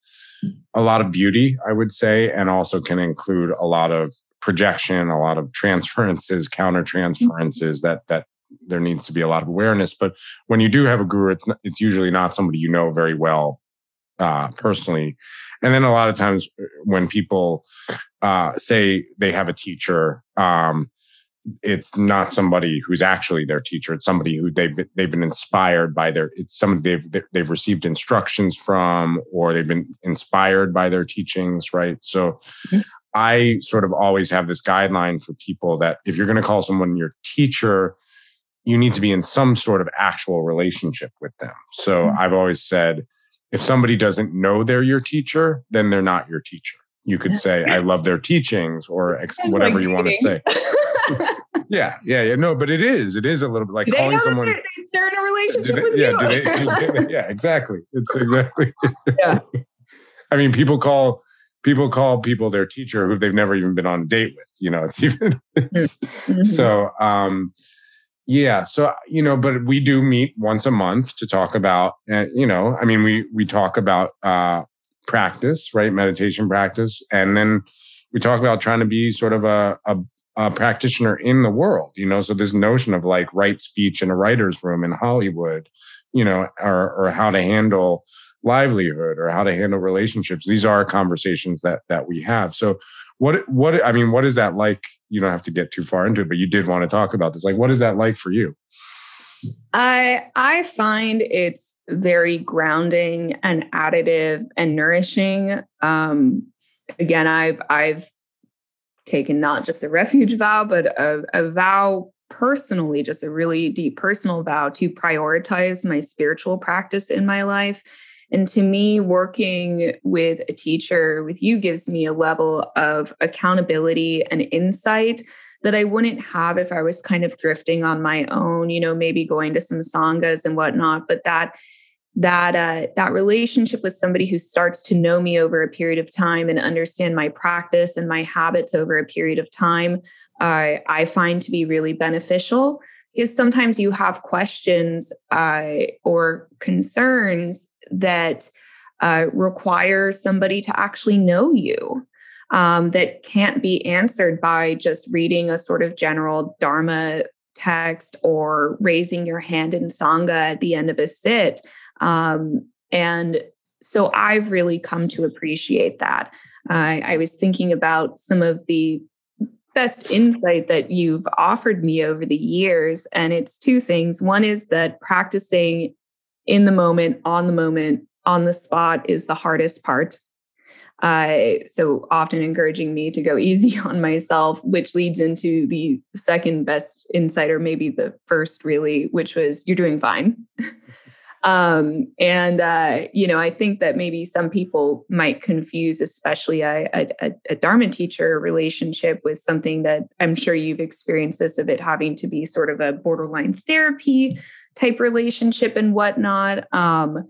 a lot of beauty, I would say, and also can include a lot of projection, a lot of transferences, counter transferences that that there needs to be a lot of awareness. But when you do have a guru, it's it's usually not somebody you know very well uh, personally. And then a lot of times uh, when people uh, say they have a teacher, um, it's not somebody who's actually their teacher. It's somebody who they've they've been inspired by their. It's somebody they've they've received instructions from, or they've been inspired by their teachings. Right. So. Mm-hmm. I sort of always have this guideline for people that if you're going to call someone your teacher, you need to be in some sort of actual relationship with them. So mm-hmm. I've always said, if somebody doesn't know they're your teacher, then they're not your teacher. You could say, I love their teachings or ex- whatever like you want to say. yeah, yeah, yeah. No, but it is. It is a little bit like calling someone. They're, they're, in a relationship they, with yeah, you. They, yeah, exactly. It's exactly. yeah. I mean, people call people call people their teacher who they've never even been on a date with. You know, it's even mm-hmm. so. um yeah. So, you know, but we do meet once a month to talk about, uh, you know, I mean, we, we talk about uh, practice, right? Meditation practice. And then we talk about trying to be sort of a, a, a practitioner in the world, you know? So this notion of like right speech in a writer's room in Hollywood, you know, or, or how to handle livelihood or how to handle relationships. These are conversations that, that we have. So what what I mean, what is that like? You don't have to get too far into it, but you did want to talk about this. Like, what is that like for you? I I find it's very grounding and additive and nourishing. Um, again, I've I've taken not just a refuge vow, but a, a vow personally, just a really deep personal vow to prioritize my spiritual practice in my life. And to me, working with a teacher with you gives me a level of accountability and insight that I wouldn't have if I was kind of drifting on my own, you know, maybe going to some sanghas and whatnot. But that that uh, that relationship with somebody who starts to know me over a period of time and understand my practice and my habits over a period of time, uh, I find to be really beneficial because sometimes you have questions uh, or concerns that uh, require somebody to actually know you. Um, that can't be answered by just reading a sort of general Dharma text or raising your hand in Sangha at the end of a sit. Um, and so I've really come to appreciate that. Uh, I was thinking about some of the best insight that you've offered me over the years. And it's two things. One is that practicing in the moment, on the moment, on the spot is the hardest part. Uh, so often encouraging me to go easy on myself, which leads into the second best insight, or maybe the first really, which was you're doing fine. Um, and uh, you know, I think that maybe some people might confuse, especially a, a, a, Dharma teacher relationship, with something that I'm sure you've experienced this of it having to be sort of a borderline therapy type relationship and whatnot. Um,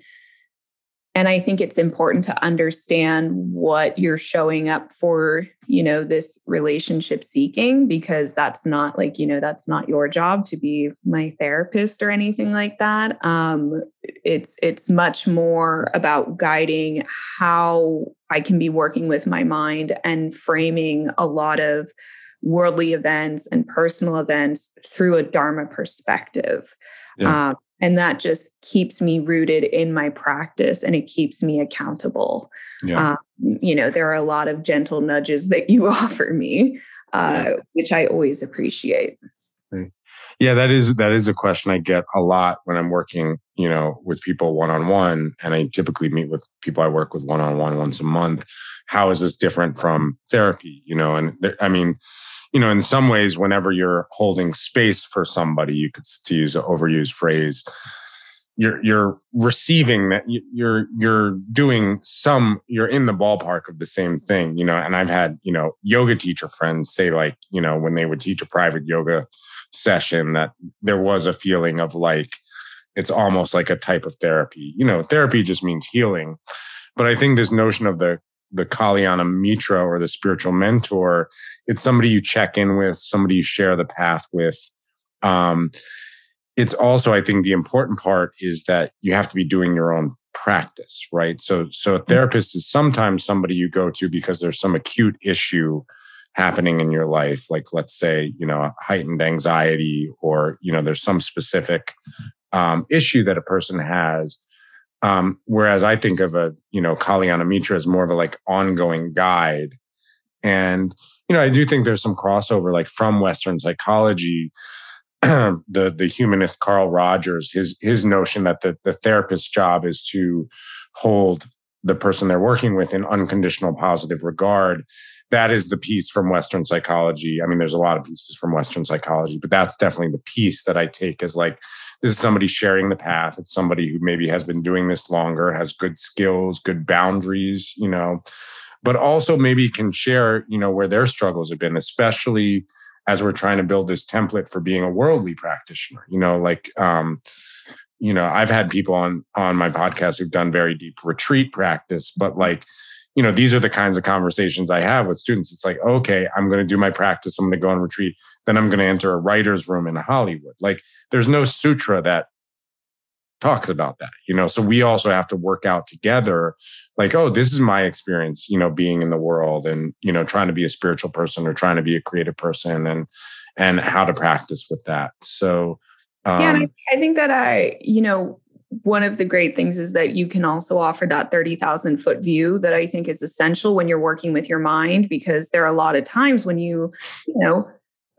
and i think it's important to understand what you're showing up for you know this relationship seeking because that's not like you know that's not your job to be my therapist or anything like that um it's it's much more about guiding how i can be working with my mind and framing a lot of worldly events and personal events through a dharma perspective yeah. um, and that just keeps me rooted in my practice and it keeps me accountable yeah. um, you know there are a lot of gentle nudges that you offer me uh, yeah. which i always appreciate yeah that is that is a question i get a lot when i'm working you know with people one-on-one and i typically meet with people i work with one-on-one once a month how is this different from therapy you know and there, i mean you know, in some ways, whenever you're holding space for somebody, you could to use an overused phrase, you're you're receiving that you're you're doing some you're in the ballpark of the same thing you know? And i've had you know yoga teacher friends say like you know when they would teach a private yoga session that there was a feeling of like it's almost like a type of therapy. You know therapy just means healing. But i think this notion of the the Kalyana Mitra or the spiritual mentor. It's somebody you check in with, somebody you share the path with. Um, it's also, I think, the important part is that you have to be doing your own practice, right? So, so a mm-hmm. therapist is sometimes somebody you go to because there's some acute issue happening in your life, like let's say, you know, heightened anxiety, or you know, there's some specific um, issue that a person has um, whereas I think of a, you know, Kalyana Mitra as more of a like ongoing guide. And, you know, I do think there's some crossover like from Western psychology. the the humanist Carl Rogers, his his notion that the, the therapist's job is to hold the person they're working with in unconditional positive regard. That is the piece from Western psychology. I mean, there's a lot of pieces from Western psychology, but that's definitely the piece that I take as like this is somebody sharing the path. It's somebody who maybe has been doing this longer, has good skills, good boundaries, you know, but also maybe can share, you know, where their struggles have been, especially as we're trying to build this template for being a worldly practitioner. You know, like um, you know, I've had people on on my podcast who've done very deep retreat practice, but like you know, these are the kinds of conversations I have with students. It's like, okay, I'm going to do my practice. I'm going to go on retreat. Then I'm going to enter a writer's room in Hollywood. Like, there's no sutra that talks about that, you know. So we also have to work out together, like, oh, this is my experience, you know, being in the world and you know, trying to be a spiritual person or trying to be a creative person, and and how to practice with that. So. Um, yeah, I, I think that I, you know, one of the great things is that you can also offer that 30,000 foot view that I think is essential when you're working with your mind, because there are a lot of times when you, you know,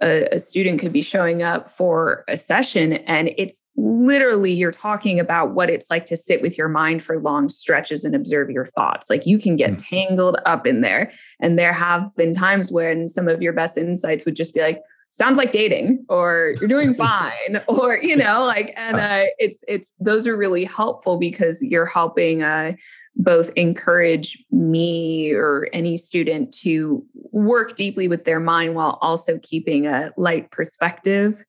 a, a, student could be showing up for a session and it's literally you're talking about what it's like to sit with your mind for long stretches and observe your thoughts like you can get mm. tangled up in there and there have been times when some of your best insights would just be like sounds like dating or you're doing fine or you know like and uh, it's it's those are really helpful because you're helping uh, both encourage me or any student to work deeply with their mind while also keeping a light perspective.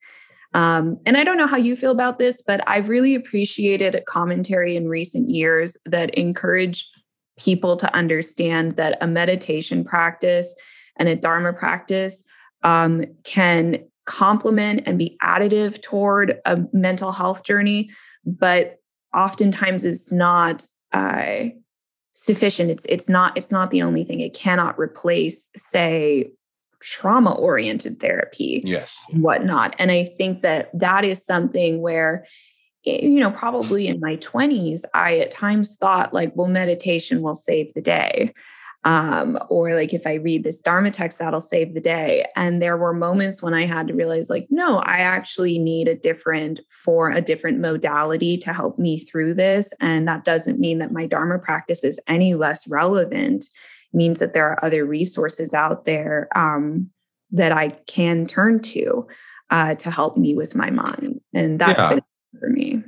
Um, and I don't know how you feel about this, but I've really appreciated a commentary in recent years that encourage people to understand that a meditation practice and a Dharma practice um, can complement and be additive toward a mental health journey, but oftentimes is not uh, sufficient. It's it's not it's not the only thing. It cannot replace, say, trauma oriented therapy, yes, whatnot. And I think that that is something where you know probably in my 20s i at times thought like well meditation will save the day um, or like if I read this Dharma text, that'll save the day. And there were moments when I had to realize, like, no, I actually need a different for a different modality to help me through this. And that doesn't mean that my Dharma practice is any less relevant. It means that there are other resources out there um, that I can turn to uh, to help me with my mind. And that's yeah. been for me.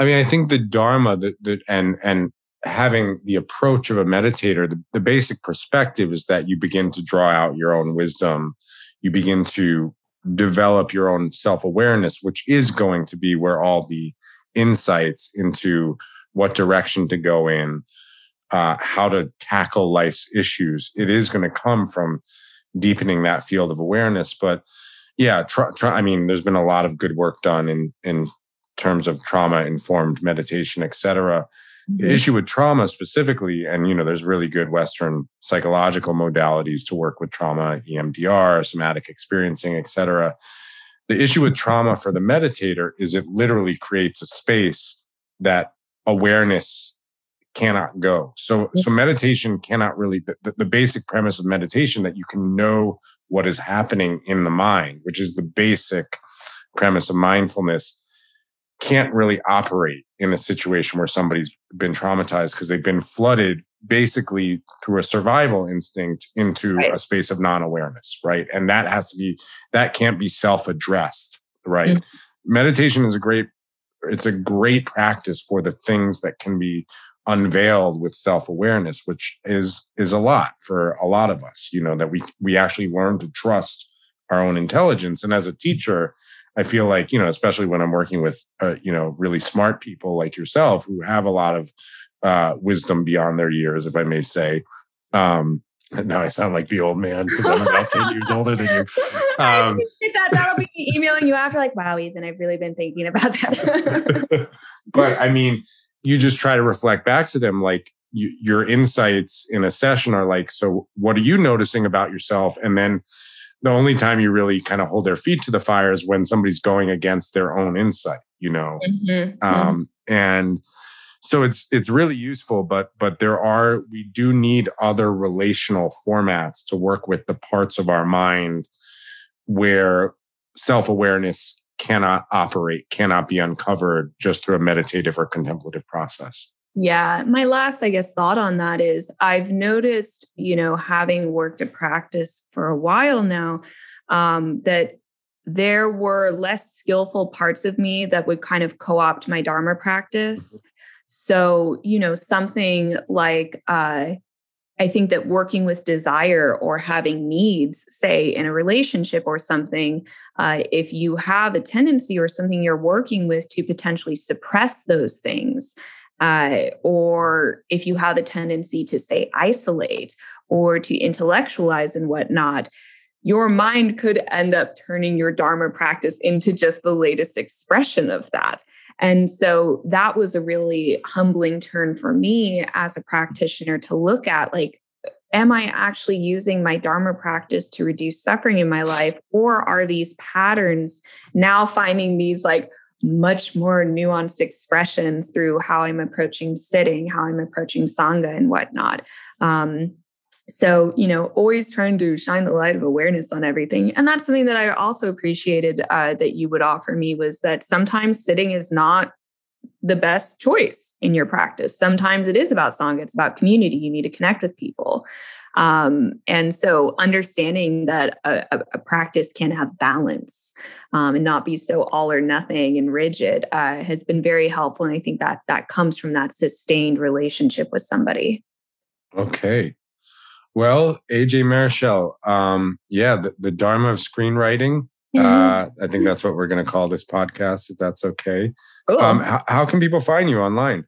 I mean, I think the Dharma that, that and and having the approach of a meditator, the, the basic perspective is that you begin to draw out your own wisdom. You begin to develop your own self awareness, which is going to be where all the insights into what direction to go in, uh, how to tackle life's issues, it is going to come from deepening that field of awareness. But yeah, try, try, I mean, there's been a lot of good work done in in terms of trauma informed meditation, et cetera. The mm-hmm. issue with trauma specifically, and you know, there's really good Western psychological modalities to work with trauma, EMDR, somatic experiencing, etc. The issue with trauma for the meditator is it literally creates a space that awareness cannot go. So, so meditation cannot really, the, the, basic premise of meditation that you can know what is happening in the mind, which is the basic premise of mindfulness can't really operate in a situation where somebody's been traumatized because they've been flooded basically through a survival instinct into right. a space of non-awareness right and that has to be that can't be self-addressed right mm-hmm. meditation is a great it's a great practice for the things that can be unveiled with self-awareness which is is a lot for a lot of us you know that we we actually learn to trust our own intelligence and as a teacher I feel like, you know, especially when I'm working with, uh, you know, really smart people like yourself who have a lot of uh, wisdom beyond their years, if I may say. Um, now I sound like the old man because I'm about 10 years older than you. Um, that. That'll be emailing you after, like, wow, Ethan, I've really been thinking about that. but I mean, you just try to reflect back to them, like, you, your insights in a session are like, so what are you noticing about yourself? And then the only time you really kind of hold their feet to the fire is when somebody's going against their own insight you know mm-hmm. mm-hmm. um, and so it's it's really useful but but there are we do need other relational formats to work with the parts of our mind where self-awareness cannot operate cannot be uncovered just through a meditative or contemplative process yeah. My last, I guess, thought on that is I've noticed, you know, having worked at practice for a while now, um, that there were less skillful parts of me that would kind of co opt my Dharma practice. Mm-hmm. So, you know, something like, uh, I think that working with desire or having needs, say in a relationship or something, uh, if you have a tendency or something you're working with to potentially suppress those things, uh, or if you have a tendency to say isolate or to intellectualize and whatnot, your mind could end up turning your Dharma practice into just the latest expression of that. And so that was a really humbling turn for me as a practitioner to look at like, am I actually using my Dharma practice to reduce suffering in my life? Or are these patterns now finding these like much more nuanced expressions through how I'm approaching sitting, how I'm approaching Sangha and whatnot. Um, so you know always trying to shine the light of awareness on everything. And that's something that i also appreciated uh, that you would offer me was that sometimes sitting is not the best choice in your practice. Sometimes it is about Sangha, it's about community. You need to connect with people um, and so understanding that a, a, practice can have balance um, and not be so all or nothing and rigid uh, has been very helpful and i think that that comes from that sustained relationship with somebody okay well, AJ Marechal, um, yeah, the, the Dharma of screenwriting. Mm-hmm. Uh, I think that's what we're going to call this podcast, if that's okay. Cool. Um, how, how can people find you online?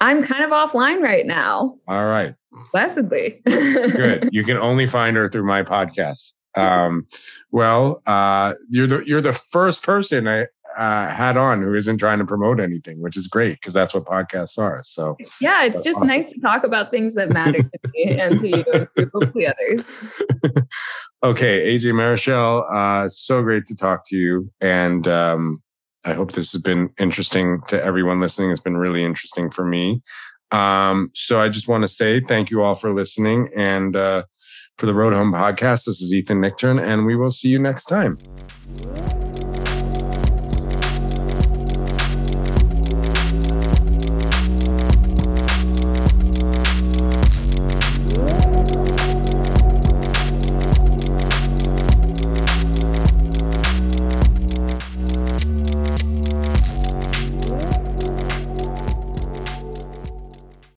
I'm kind of offline right now. All right. Blessedly. Good. You can only find her through my podcast. Um, well, uh, you're the you're the first person I uh, hat on who isn't trying to promote anything, which is great because that's what podcasts are. So yeah, it's just awesome. nice to talk about things that matter to me and to you and hopefully others. okay, AJ Marechal, uh, so great to talk to you, and um, I hope this has been interesting to everyone listening. It's been really interesting for me. Um, so I just want to say thank you all for listening and. Uh, for the Road Home podcast, this is Ethan Nichtern, and we will see you next time.